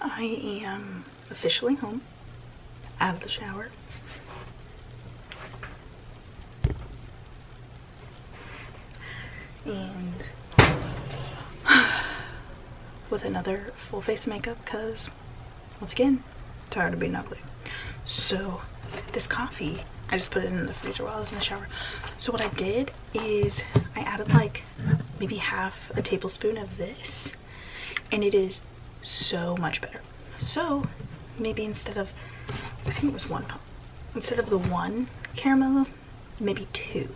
I am officially home, out of the shower. And with another full face makeup because once again, tired of being ugly. So this coffee, I just put it in the freezer while I was in the shower. So what I did is I added like maybe half a tablespoon of this and it is so much better. So maybe instead of, I think it was one pump, instead of the one caramel, maybe two.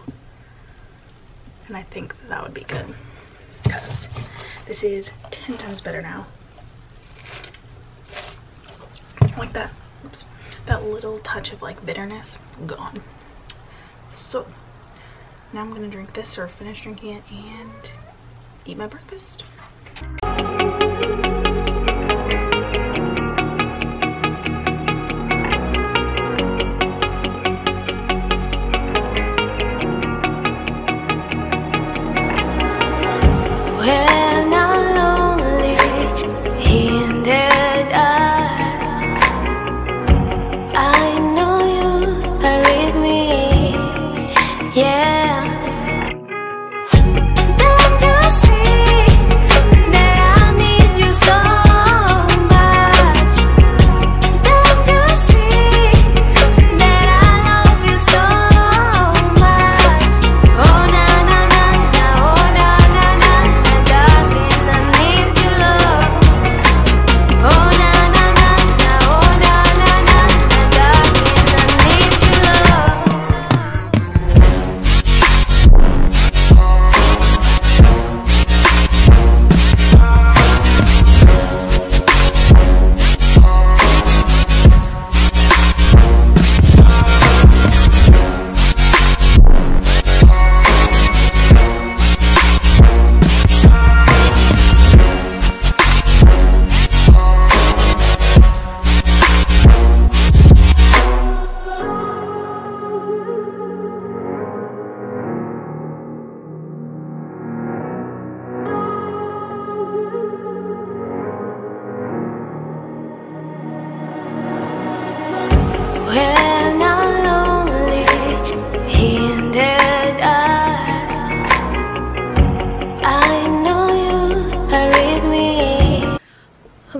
And I think that would be good because this is 10 times better now. Like that, oops, that little touch of like bitterness gone. So now I'm gonna drink this or finish drinking it and eat my breakfast.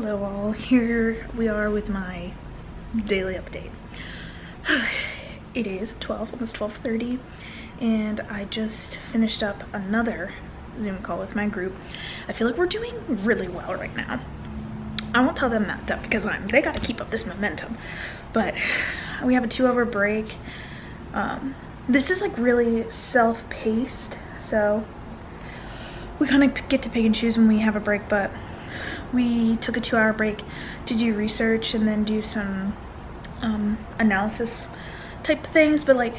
Hello all, here we are with my daily update. It is 12, almost 12.30 and I just finished up another Zoom call with my group. I feel like we're doing really well right now. I won't tell them that though because I'm they gotta keep up this momentum. But we have a two hour break. Um, this is like really self-paced, so we kind of get to pick and choose when we have a break, but we took a two hour break to do research and then do some um, analysis type things, but like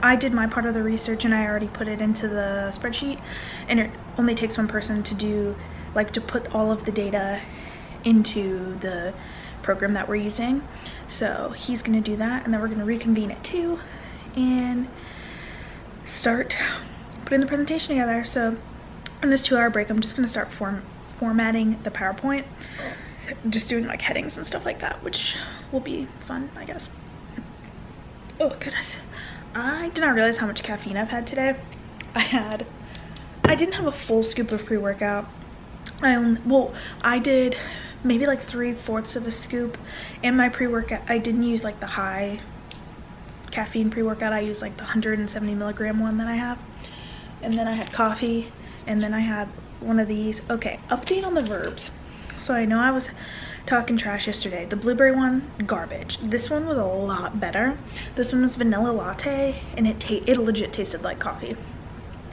I did my part of the research and I already put it into the spreadsheet and it only takes one person to do like to put all of the data into the program that we're using. So he's gonna do that and then we're gonna reconvene at two and start putting the presentation together. So in this two hour break, I'm just gonna start form formatting the PowerPoint, just doing like headings and stuff like that, which will be fun, I guess. Oh goodness. I did not realize how much caffeine I've had today. I had, I didn't have a full scoop of pre-workout. I only, well, I did maybe like three fourths of a scoop and my pre-workout, I didn't use like the high caffeine pre-workout. I used like the 170 milligram one that I have. And then I had coffee and then I had one of these. Okay, update on the verbs. So I know I was talking trash yesterday. The blueberry one, garbage. This one was a lot better. This one was vanilla latte and it it legit tasted like coffee.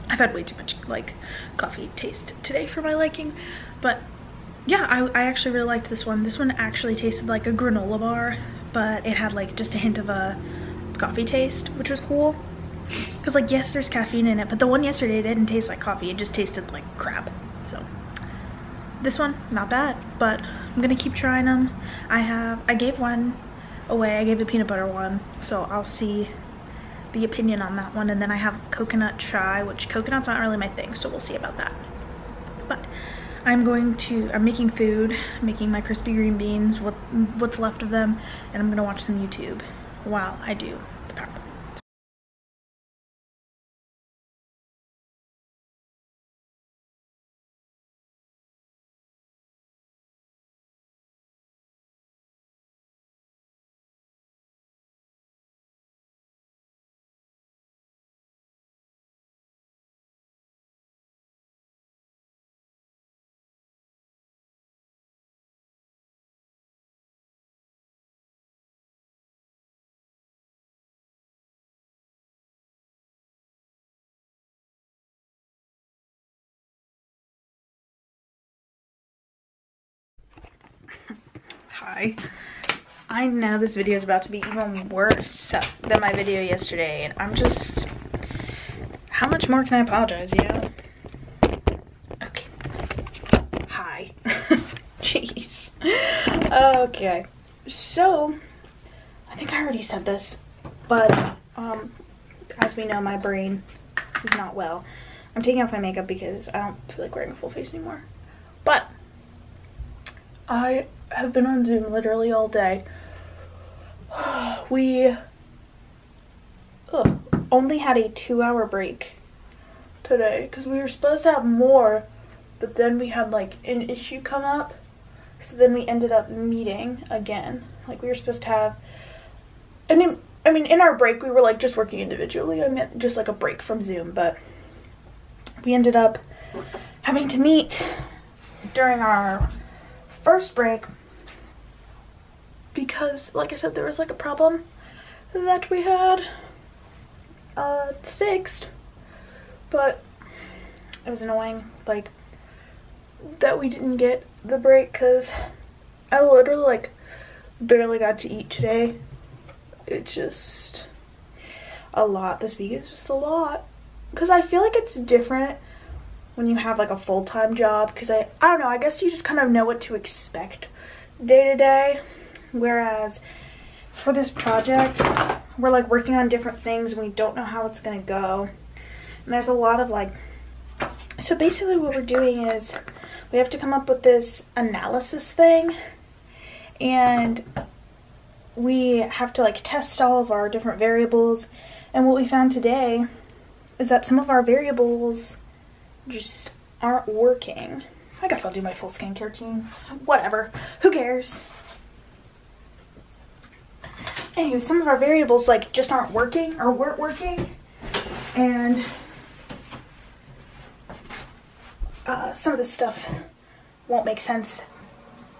I've had way too much like coffee taste today for my liking, but yeah, I, I actually really liked this one. This one actually tasted like a granola bar, but it had like just a hint of a coffee taste, which was cool. Cause like yes, there's caffeine in it, but the one yesterday didn't taste like coffee. It just tasted like crap. So this one, not bad, but I'm gonna keep trying them. I have, I gave one away. I gave the peanut butter one, so I'll see the opinion on that one. And then I have coconut chai, which coconut's not really my thing, so we'll see about that. But I'm going to, I'm making food, making my crispy green beans, what what's left of them, and I'm gonna watch some YouTube while I do I know this video is about to be even worse than my video yesterday, and I'm just. How much more can I apologize, you know? Okay. Hi. Jeez. Okay. So, I think I already said this, but, um, as we know, my brain is not well. I'm taking off my makeup because I don't feel like wearing a full face anymore. I have been on Zoom literally all day. We ugh, only had a two hour break today because we were supposed to have more, but then we had like an issue come up. So then we ended up meeting again. Like we were supposed to have, and in, I mean, in our break, we were like just working individually. I meant just like a break from Zoom, but we ended up having to meet during our first break because like I said there was like a problem that we had uh it's fixed but it was annoying like that we didn't get the break cuz I literally like barely got to eat today. It's just a lot. This week is just a lot. Cuz I feel like it's different when you have like a full-time job because I I don't know, I guess you just kind of know what to expect day to day whereas for this project we're like working on different things and we don't know how it's going to go. And there's a lot of like so basically what we're doing is we have to come up with this analysis thing and we have to like test all of our different variables and what we found today is that some of our variables just aren't working. I guess I'll do my full skincare routine. Whatever. Who cares? Anyway, some of our variables like just aren't working or weren't working. And uh, some of this stuff won't make sense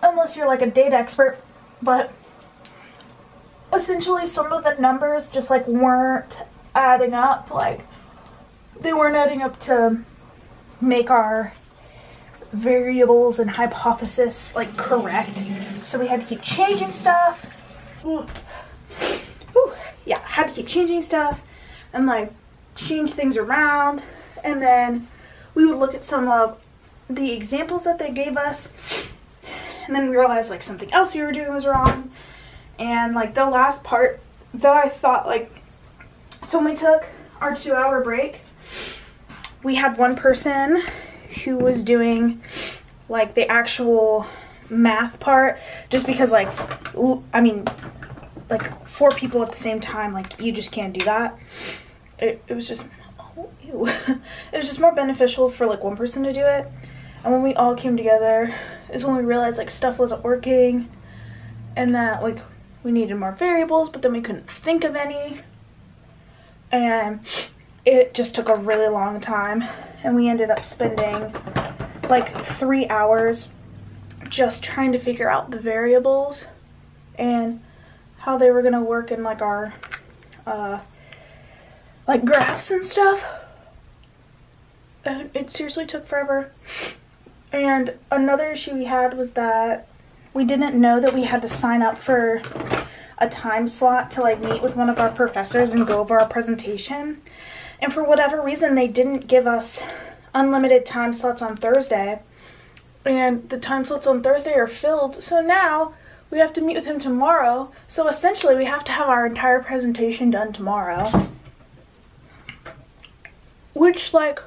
unless you're like a data expert. But essentially some of the numbers just like weren't adding up. Like they weren't adding up to make our variables and hypothesis like correct. So we had to keep changing stuff. Ooh. Yeah, had to keep changing stuff and like change things around. And then we would look at some of the examples that they gave us. And then we realized like something else we were doing was wrong. And like the last part that I thought like, so when we took our two hour break, we had one person who was doing like the actual math part just because like I mean like four people at the same time like you just can't do that. It, it was just oh, it was just more beneficial for like one person to do it. And when we all came together is when we realized like stuff wasn't working and that like we needed more variables but then we couldn't think of any. And it just took a really long time and we ended up spending like three hours just trying to figure out the variables and how they were gonna work in like our uh, like graphs and stuff. It seriously took forever. And another issue we had was that we didn't know that we had to sign up for a time slot to like meet with one of our professors and go over our presentation and for whatever reason, they didn't give us unlimited time slots on Thursday. And the time slots on Thursday are filled. So now we have to meet with him tomorrow. So essentially, we have to have our entire presentation done tomorrow. Which, like,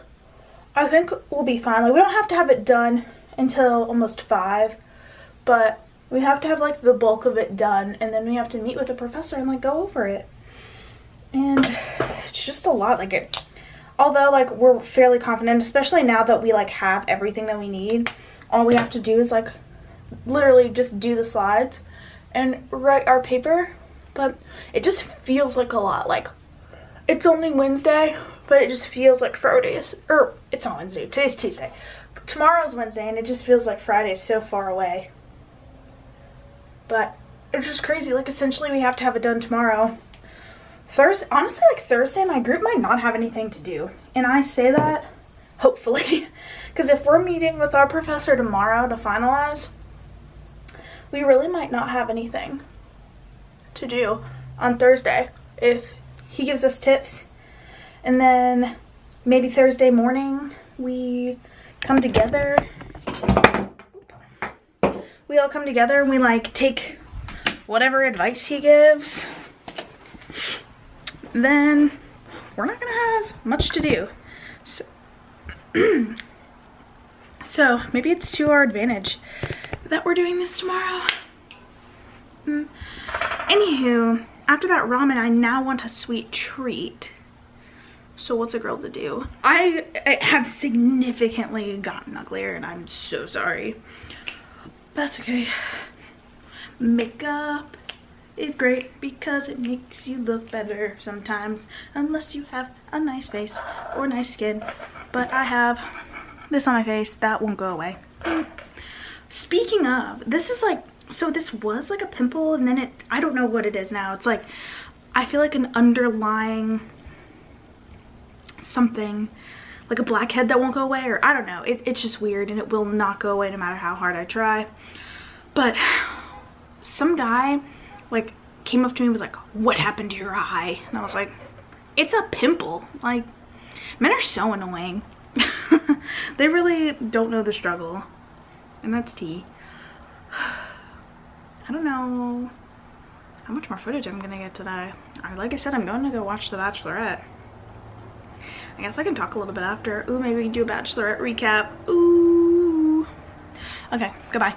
I think will be fine. Like, we don't have to have it done until almost 5. But we have to have like the bulk of it done and then we have to meet with the professor and like go over it. And it's just a lot like it although like we're fairly confident especially now that we like have everything that we need all we have to do is like literally just do the slides and write our paper. But it just feels like a lot like it's only wednesday but it just feels like fridays or it's on wednesday today's tuesday. Tomorrow's wednesday and it just feels like friday is so far away. But it's just crazy like essentially we have to have it done tomorrow Thursday, honestly, like Thursday, my group might not have anything to do. And I say that hopefully, because if we're meeting with our professor tomorrow to finalize, we really might not have anything to do on Thursday if he gives us tips. And then maybe Thursday morning we come together. We all come together and we like take whatever advice he gives then we're not gonna have much to do. So, so maybe it's to our advantage that we're doing this tomorrow. Mm. Anywho, after that ramen, I now want a sweet treat. So what's a girl to do? I, I have significantly gotten uglier and I'm so sorry. That's okay. Makeup is great because it makes you look better sometimes unless you have a nice face or nice skin. But I have this on my face. That won't go away. Speaking of this is like so this was like a pimple and then it I don't know what it is now. It's like I feel like an underlying something like a blackhead that won't go away or I don't know. It, it's just weird and it will not go away no matter how hard I try. But some guy like came up to me and was like, what happened to your eye? And I was like, it's a pimple. Like, men are so annoying. they really don't know the struggle. And that's tea. I don't know how much more footage I'm gonna get today. Like I said, I'm going to go watch The Bachelorette. I guess I can talk a little bit after. Ooh, maybe we do a Bachelorette recap. Ooh. Okay, goodbye.